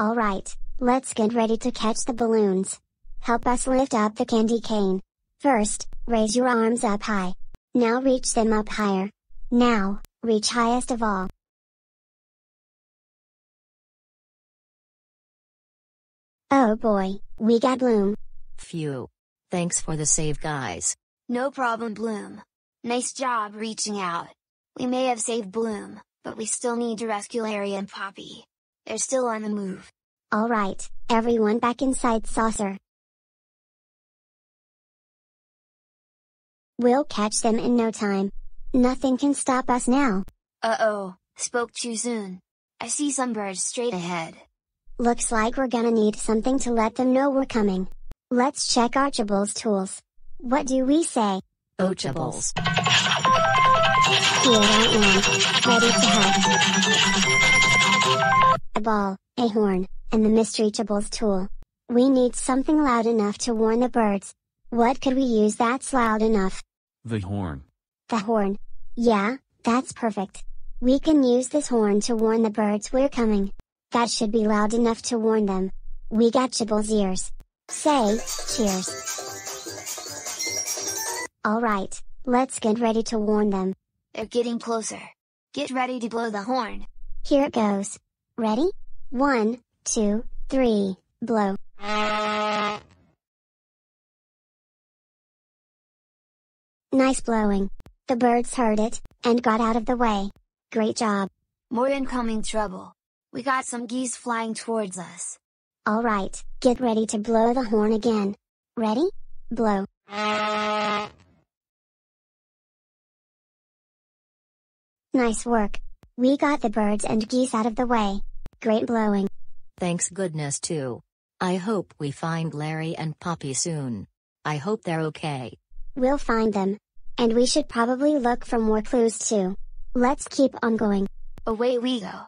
Alright, let's get ready to catch the balloons. Help us lift up the candy cane. First, raise your arms up high. Now reach them up higher. Now, reach highest of all. Oh boy, we got Bloom. Phew. Thanks for the save guys. No problem Bloom. Nice job reaching out. We may have saved Bloom, but we still need to rescue Larry and Poppy. They're still on the move. Alright, everyone back inside saucer. We'll catch them in no time. Nothing can stop us now. Uh-oh, spoke too soon. I see some birds straight ahead. Looks like we're gonna need something to let them know we're coming. Let's check Archibald's tools. What do we say? Ochables. Here I am, ready to help. A ball, a horn, and the mystery Mistreachables tool. We need something loud enough to warn the birds. What could we use that's loud enough? The horn. The horn. Yeah, that's perfect. We can use this horn to warn the birds we're coming. That should be loud enough to warn them. We got Chibbles ears. Say, cheers. Alright, let's get ready to warn them. They're getting closer. Get ready to blow the horn. Here it goes. Ready? One, two, three, blow. Nice blowing. The birds heard it, and got out of the way. Great job. More incoming trouble. We got some geese flying towards us. Alright, get ready to blow the horn again. Ready? Blow. Nice work. We got the birds and geese out of the way. Great blowing. Thanks goodness too. I hope we find Larry and Poppy soon. I hope they're okay. We'll find them. And we should probably look for more clues too. Let's keep on going. Away we go.